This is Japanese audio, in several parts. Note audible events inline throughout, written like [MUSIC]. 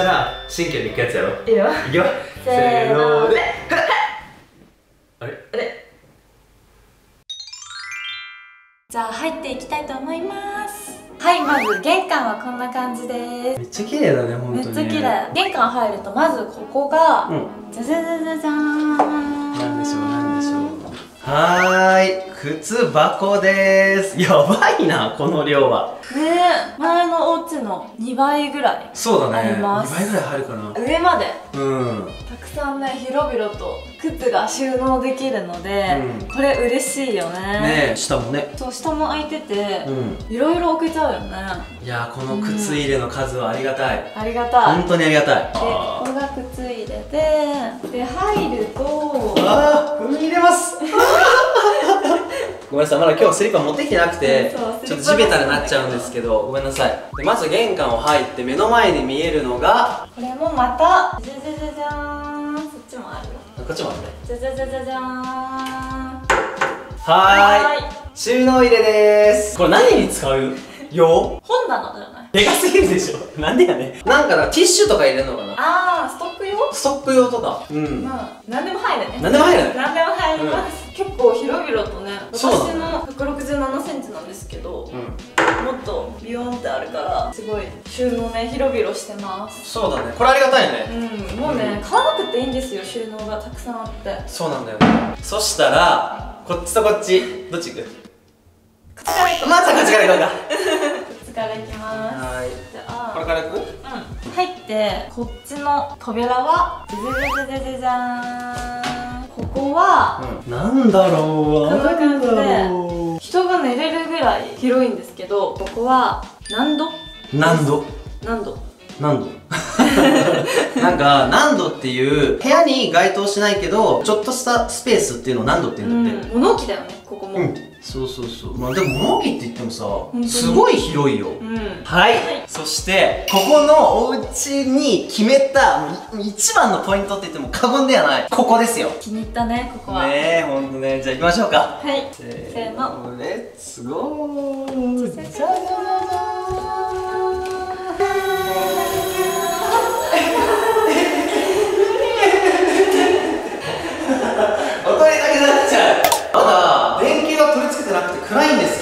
したら新居に行くやつやろ。いいよ。いくよ。せーので。あれ？あれ？じゃあ入っていきたいと思います。はいまず玄関はこんな感じです。めっちゃ綺麗だね本め当にっちゃ綺麗。玄関入るとまずここがうん。じゃじゃじゃじゃじゃーんなんでしょうなんでしょう。はーい靴箱です。やばいなこの量は。ねえ前のお家の2倍ぐらい。そうだね。あります。2倍ぐらい入るかな。上まで。うん。たくさんね広々と靴が収納できるので、うん。これ嬉しいよね。ねえ下もね。そう下も空いててうん。いろいろ置けちゃうよね。いやーこの靴入れの数はありがたい、ありがたい。本当にありがたい。でここが靴入れでで入るとあー踏み入れます [LAUGHS] ごめんなさい。まだ今日スリッパ持ってきてなくてちょっと地べたになっちゃうんですけどごめんなさい。でまず玄関を入って目の前に見えるのがこれもまたじゃじゃじゃじゃーんそっちもあるよ。こっちもあるね。じゃじゃじゃじゃじゃーんははーい。収納入れです。これ何に使う用 [LAUGHS] 本棚じゃないでかすぎるでしょ。[LAUGHS] なんでやねなんかなティッシュとか入れるのかな。あーストック用？ストック用とか。うん。まあ何でも入るね。何でも入る？何でも入ります、結構広々とね私の1 6 7センチなんですけど、うん。もっとビヨーンってあるからすごい収納ね広々してます。そうだね。これありがたいね。うん。もうね、買わなくていいんですよ収納がたくさんあって。そうなんだよね。そしたらこっちとこっち。どっち行く？こっちから行こう。まずはこっちから行こうか。[LAUGHS] こっちから行きますから行く？うん。入ってこっちの扉はじゃじゃじゃじゃじゃじゃーんここはうん。なんだろう？こんな感じで人が寝れるぐらい広いんですけどここは何度？う何度？何度？何度？[LAUGHS] なんか何度っていう部屋に該当しないけどちょっとしたスペースっていうのを何度って言うんだって。うん。物置だよねここも。うん、そうそうそう。まあでも物置って言ってもさすごい広いよ。うん。はい、はい。そしてここのお家に決めた一番のポイントって言っても過言ではない。ここですよ。気に入ったねここは、ねえほんとね。じゃあ行きましょうか。はい。せせーの。レッツゴー。じゃじゃじゃじ音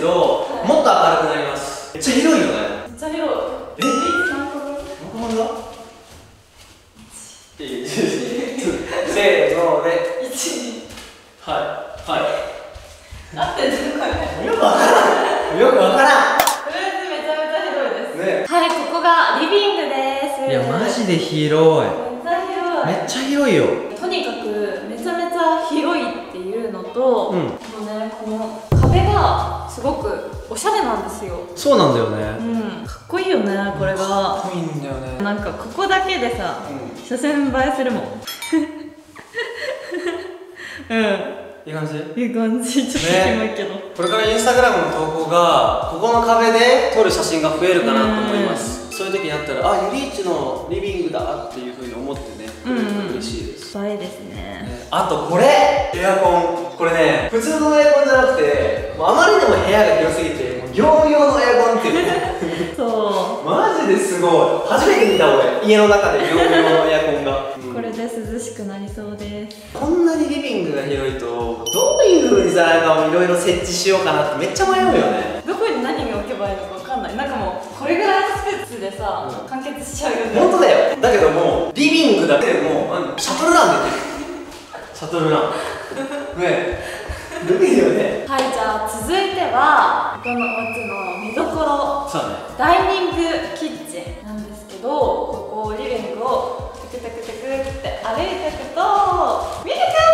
けど、はい。もっと明るくなります。めっちゃ広いよね。めっちゃ広い。え？何個分何個分だせーので。1はい。はい。合ってるこれよくわからん。よくわからん。とりあえずめちゃめちゃ広いです。ね。はいここがリビングです。いやマジで広い。めっちゃ広い。めっちゃ広いよ。とにかくめちゃめちゃ広いっていうのと、うんすごくおしゃれなんですよ。そうなんだようねん。かっこいいよねこれかがっこいいんだよね。なんかここだけでさう写真映えするもん。[LAUGHS] うん。いい感じ？いい感じ。ちょっとキモいけど、これからインスタグラムの投稿がここの壁で撮る写真が増えるかなと思います。そういう時になったらあユリーチのリビングだっていうふうに思ってねうんうん。嬉しいです、映えですね。ねあとこれ。エアコン。これね普通のエアコンじゃなくてもうあまりにも部屋が広すぎてもう業務用のエアコンっていう。ね [LAUGHS] そマジですごい。初めて見た俺家の中で業務用のエアコンが、うこれで涼しくなりそうです。こんなにリビングが広いとどういう風にさなんかいろいろ設置しようかなってめっちゃ迷うよね。どこに何を置けばいいのかわかんない。なんかもうこれぐらいのスペースでさ、うん。完結しちゃうよね。本当だよ。だけどもうリビングだけでもシャトルランできるシャトルランねよね。はいじゃあ続いてはこのお家の見どころ。そうね。ダイニングキッチンなんですけどここリビングをテクテクテクって歩いていくと見てくだ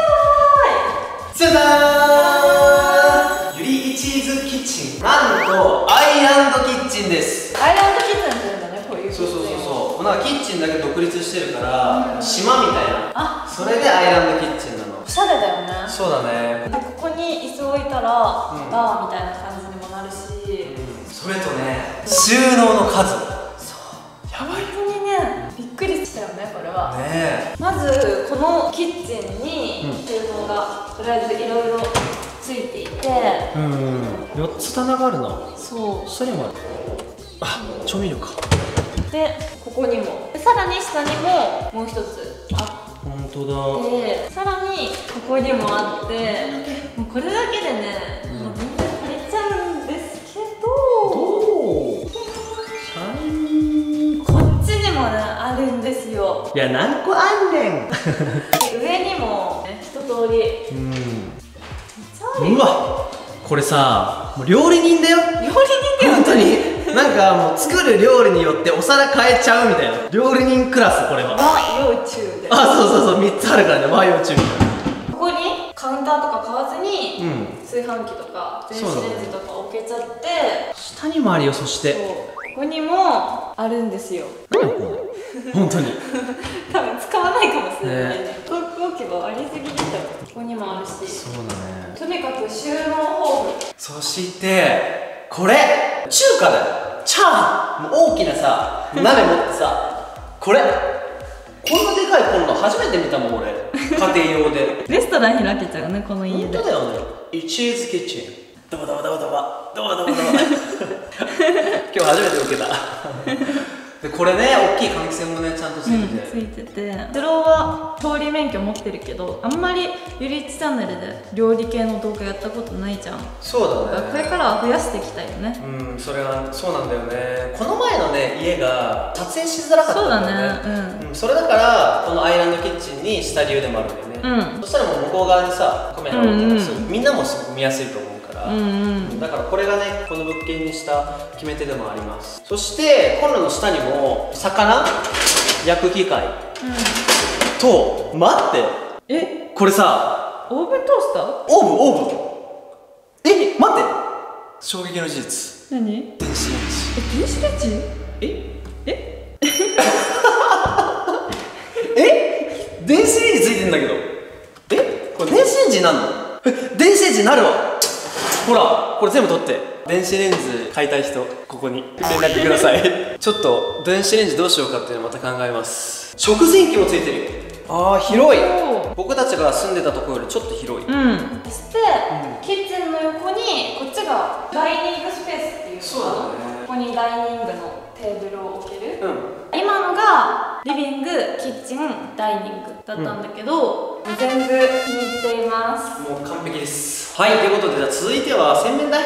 さじゃじゃーん!ゆりチーズキッチン。なんとアイランドキッチンです。いアイランドキッチンって言うんだねこういうそうそうそうそう。なんかキッチンだけ独立してるから島みたいな。あそれでアイランドキッチンしゃれだよね。そうだね。でここに椅子置いたら、うん。バーみたいな感じにもなるし、それとね収納の数。やばい本当にねびっくりしたよねねこれは、ねまずこのキッチンにうん。収納がとりあえずいろいろついていて。えうん4つ棚があるな。そ下にもある。あ調味料か。うでここにも。でさらに下にももう一つ当だ。ってさらにここにもあってもうこれだけでね、うん。もう全然足りちゃうんですけどシャイン。こっちにもねあるんですよ。いや何個あんねん。で上にも、ね、一通り。うん。超うわこれさもう料理人だよ。料理人本当に。なんかもう作る料理によってお皿変えちゃうみたいな。料理人クラスこれは。和洋中であそうそうそう3つあるからね和洋中みたいここにカウンターとか買わずに、なうん。炊飯器とか電子レンジとか置けちゃって。下にもあるよそして。ここにもあるんですよ。何これ。本当に。[LAUGHS] 多分使わないかもしれないね。ね。航空置き場ありすぎでしょ。ここにもあるし。そうだね。とにかく収納豊富。そしてこれ。中華だよ。チャーハン。もう大きなさ鍋持ってさこれ初めて見たもん俺。家庭用で。レストラン開けちゃうねこの家本当だよね。チーズキッチンドバドバドバドバ。ドバドバドバ。[LAUGHS] 今日初めて受けたでこれね大きい換気扇もねちゃんとつうん、いてて、ついてて。ゼロは調理免許持ってるけどあんまりゆりちチャンネルで料理系の動画やったことないじゃん。そうだだからこれからは増やしていきたいよね。うんそれはそうなんだよね。この前のね家が撮影しづらかったそうだんだよねうんそれだからこのアイランドキッチンに下流でもあるんだよね、うん。そしたらもう向こう側にさカメラ置いたらうん。うんみんなもすごく見やすいと思ううんうん。だからこれがねこの物件にした決め手でもあります。そしてコンロの下にも魚？焼く機械。と待って。え？これさオーブントースター？オーブンオーブ。ンえ待って。衝撃の事実。何？電子レンジ。え電子レンジ？え？え？[LAUGHS] え？電子レンジついてんだけど。え？これ電子レンジになんの？え？電子レンジになるわほらこれ全部取って。電子レンジ買いたい人ここに。連絡ください。[LAUGHS] ちょっと電子レンジどうしようかっていうのまた考えます。食洗機もついてるよ。ああ広い。お僕たちが住んでたところよりちょっと広い、うん。そして、キッチンの横にこっちがダイニングスペースっていうのそうだね。ここにダイニングのテーブルを置ける、うん。今のがリビングキッチンダイニングだったんだけど、全部気に入っています。もう完璧です。はいということでじゃあ続いては洗面台？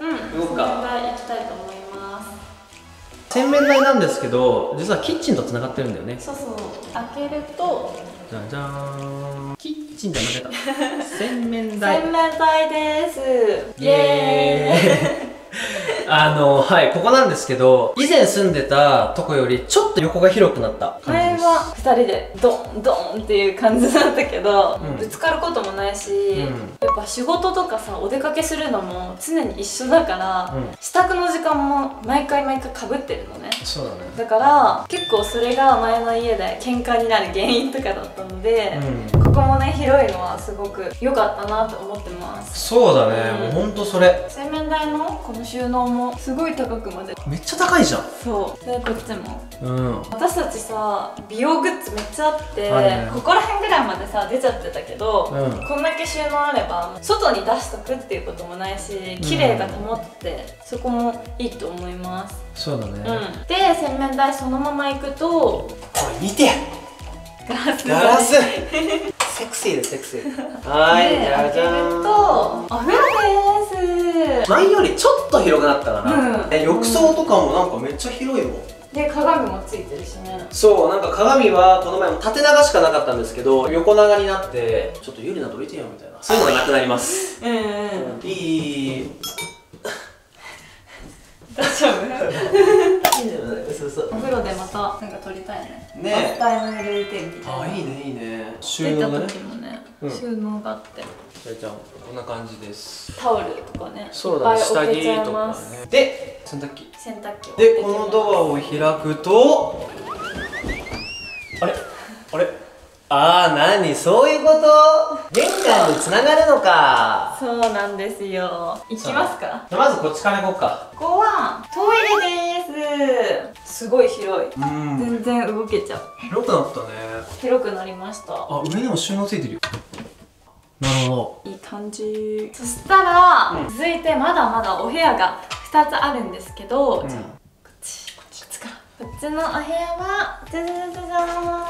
うん動くか。洗面台行きたいと思います。洗面台なんですけど実はキッチンとつながってるんだよね。そうそう。開けるとじゃじゃーん。キッチンじゃなかった。洗面 [LAUGHS] 洗台面台です。イエーイあのはいここなんですけど以前住んでたとこよりちょっと横が広くなった前は2人でドンドンっていう感じだったけど、うん。ぶつかることもないし、ん。やっぱ仕事とかさお出かけするのも常に一緒だから、うん。支度の時間も毎回毎回かぶってるのね。そうだね。だから結構それが前の家で喧嘩になる原因とかだったので、うん。ここもね広いのはすごく良かったなと思ってますそうだね、うんもうほんとそれ洗面台のこの収納もすごい高くまで。めっちゃ高いじゃん。そう。でこっちも。うん。私たちさ美容グッズめっちゃあってここら辺ぐらいまでさ出ちゃってたけど、うん。こんだけ収納あれば外に出しとくっていうこともないし綺麗が保って、そこもいいと思います、そうだね、うん、で洗面台そのまま行くとこれ見て。ガラスガラス。[LAUGHS] セクシーですセクシー。はいでじゃじゃん。とお風呂前よりちょっと広くなったかな、うん。え浴槽とかもなんかめっちゃ広いもんで鏡もついてるしね。そうなんか鏡はこの前も縦長しかなかったんですけど横長になってちょっと有利などいてよみたいな。そういうのがなくなります。うんうんいい。[LAUGHS] 大丈夫？[LAUGHS] そうそう。お風呂でまたなんか撮りたいね。ね。バスタイムルーティンみたいな。あいいねいいね。収出た納がね時もね、うん。収納があってじゃあじゃあこんな感じです。タオルとかねそうだね下着とかますね。で洗濯機。洗濯機でこのドアを開くとあれ？あれ？ああ何そういうこと？玄関につながるのか。そうなんですよ。行きますか？じゃあまずこっちから行こうか。ここはトイレです。すごい広い。うん。全然動けちゃう。広くなったね。広くなりました。あ上にも収納ついてるよなるほいい感じ。そしたら、うん。続いてまだまだお部屋が2つあるんですけど、どじゃあこっちこっちから。こっちのお部屋はじゃじゃじゃじゃーん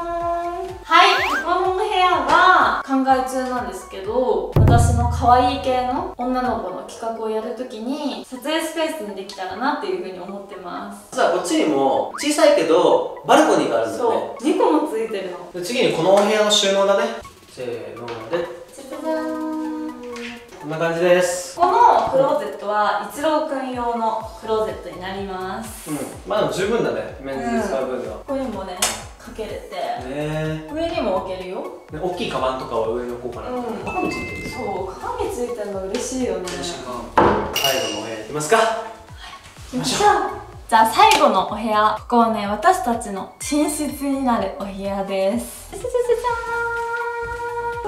はい。ここのお部屋は考え中なんですけど私の可愛い系の女の子の企画をやるときに撮影スペースにできたらなっていうふうに思ってます。さあこっちにも小さいけどバルコニーがあるんだよね。そう。2個もついてるの。で次にこのお部屋の収納だね。せーのでこんな感じです。このクローゼットは一郎くん用のクローゼットになります。うん。まあ十分だねメンズで使う分では、ここにもねかけれて。ね上にも置けるよ。え大きいカバンとかは上に置こうかな、うん。鏡ついてるそう鏡ついてるの嬉しいよね。最後のお部屋行きますか？行きましょう。じゃあ最後のお部屋。ここはね私たちの寝室になるお部屋です。じゃじゃじゃじゃ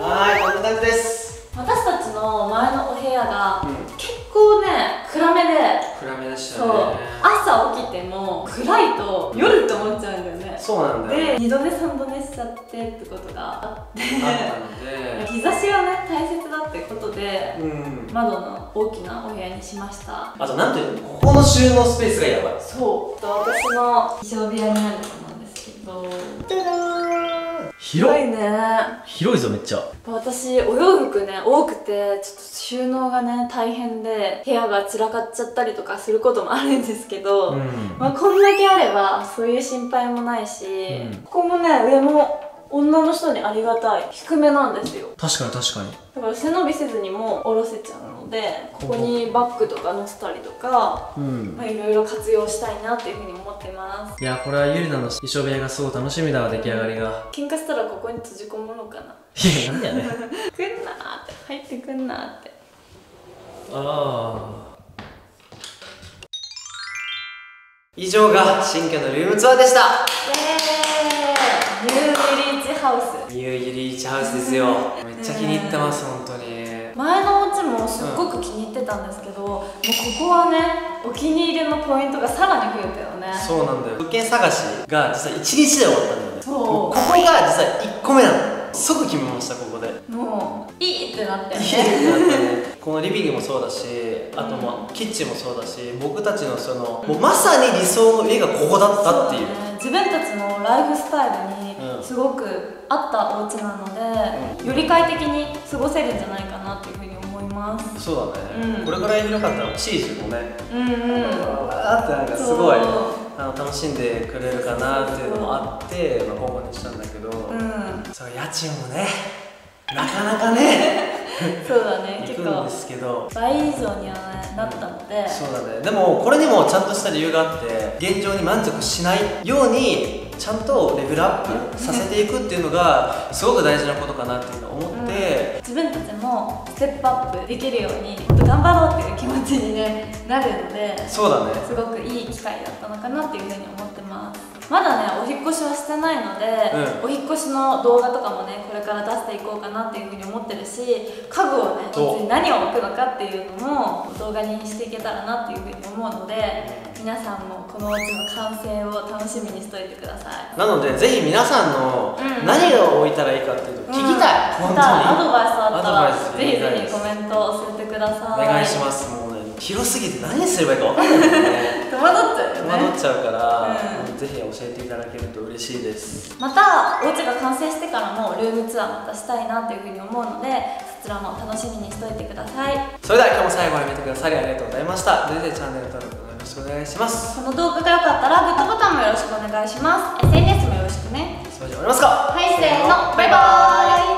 はーいこんな感じです。私たちの前のお部屋がうん。結構ね暗めで。暗めでしたそう。ね朝起きても暗いと夜って思っちゃうんだよね。そうなんだよで二度寝三度寝しちゃってってことがあって。あったので。[LAUGHS] 日差しがね大切だってことでうん。窓の大きなお部屋にしました。あとなんていうのここの収納スペースがやばい。そう。私の衣装部屋になると思うんですけど広いいね。広いぞめっちゃ。私お洋服ね多くてちょっと収納がね大変で部屋が散らかっちゃったりとかすることもあるんですけど、ん。まあ、こんだけあればそういう心配もないし、うん。ここもね上も女の人にありがたい。低めなんですよ。確かに確かに。だから背伸びせずにも下ろせちゃうのでここにバッグとか載せたりとかうん。まあいろいろ活用したいなっていうふうに思ってます。いやこれはゆりなの衣装部屋がすごい楽しみだわ出来上がりが。喧嘩したらここに閉じ込むのかな？いやなんだよね [LAUGHS] 来んなーって入ってくんなーって。ああ。以上が新居のルームツアーでした。ニュービリーチハウス。ニューユリーチハウスですよ。めっちゃ気に入ってます本当に前のお家もすっごく気に入ってたんですけど、もうここはねお気に入りのポイントがさらに増えたよねそうなんだよ。物件探しが実は1日で終わったんだよね。そう。ここが実は1個目なの。即決めましたここで。もういいってなったよいいねなってね。[LAUGHS] このリビングもそうだしあとまあキッチンもそうだし僕たちのそのもうまさに理想の家がここだったっていう自分たちのライフスタイルにうんすごく合ったお家なので、より快適に過ごせるんじゃないかなっていうふうに思います。そうだね、うん。これぐらい広かったらシージもねうん。うんわーってなんかすごいあの楽しんでくれるかなっていうのもあって、まあ、ここにしたんだけど、うん。そう家賃もねなかなかね [LAUGHS] そうだね [LAUGHS] 行結構くんですけど。倍以上には、ね、なったので。そうだね。でもこれにもちゃんとした理由があって現状に満足しないようにちゃんとレベルアップさせていくっていうのがすごく大事なことかなっていうのを思って、自分たちもステップアップできるように頑張ろうっていう気持ちに、ね、なるのでそうだね。すごくいい機会だったのかなっていうふうに思ってますまだねお引っ越しはしてないので、うん。お引っ越しの動画とかもねこれから出していこうかなっていうふうに思ってるし家具をね何を置くのかっていうのも動画にしていけたらなっていうふうに思うので皆さんもこのお家の完成を楽しみにしといてください。なのでぜひ皆さんのうん。何を置いたらいいかっていうのを聞きたい、うん本当に。またアドバイスあったらぜひぜひコメントを教えてください。お願いします。もうね広すぎて何すればいいか分かんない。んだよね戸惑っちゃうよ戸惑っねちゃうから、うんぜひ教えていただけると嬉しいです。またお家が完成してからもルームツアーまたしたいなっていうふうに思うのでそちらも楽しみにしといてください。それでは今日も最後まで見てくださりありがとうございました。ぜひチャンネル登録よろしくお願いします。この動画が良かったらグッドボタンもよろしくお願いします。SNS もよろしくね。それじゃあ終わりますか。はいせーの。バイバーイ